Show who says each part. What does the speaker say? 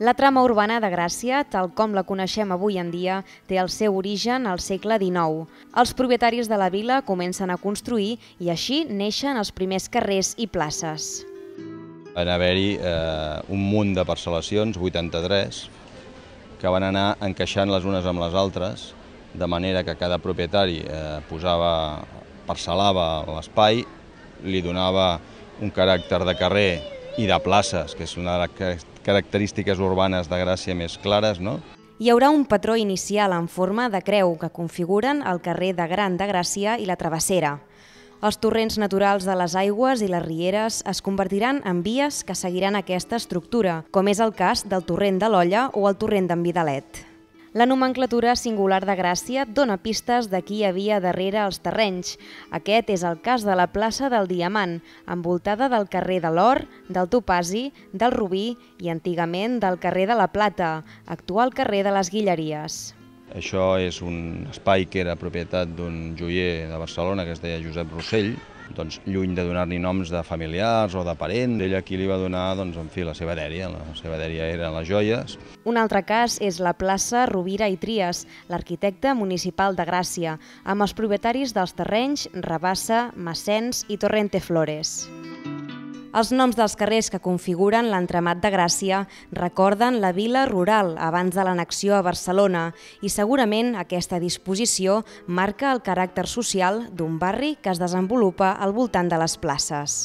Speaker 1: La trama urbana de Gràcia, tal com la coneixem avui en dia, té el seu origen al segle XIX. Els propietaris de la vila comencen a construir i així neixen els primers carrers i places.
Speaker 2: Van haver-hi eh, un munt de parcel·lacions, 83, que van anar encaixant les unes amb les altres, de manera que cada propietari eh, posava, parcel·lava l'espai, li donava un caràcter de carrer i de places, que és una de les característiques urbanes de Gràcia més clares, no?
Speaker 1: Hi haurà un patró inicial en forma de creu que configuren el carrer de Gran de Gràcia i la Travessera. Els torrents naturals de les aigües i les rieres es convertiran en vies que seguiran aquesta estructura, com és el cas del torrent de l'Olla o el torrent d'en Vidalet. La nomenclatura singular de Gràcia dona pistes de qui hi havia darrere els terrenys. Aquest és el cas de la plaça del Diamant, envoltada del carrer de l'Or, del Topazi, del Rubí i antigament del carrer de la Plata, actual carrer de les Guilleries.
Speaker 2: Això és un espai que era propietat d'un joier de Barcelona que es deia Josep Rossell, doncs, lluny de donar-li noms de familiars o de parents, ell aquí li va donar doncs, en fi, la seva dèria, la seva dèria eren les joies.
Speaker 1: Un altre cas és la plaça Rovira i Trias, l'arquitecte municipal de Gràcia, amb els propietaris dels terrenys Rabassa, Massens i Torrente Flores. Els noms dels carrers que configuren l'entramat de Gràcia recorden la vila rural abans de l'anexió a Barcelona i segurament aquesta disposició marca el caràcter social d'un barri que es desenvolupa al voltant de les places.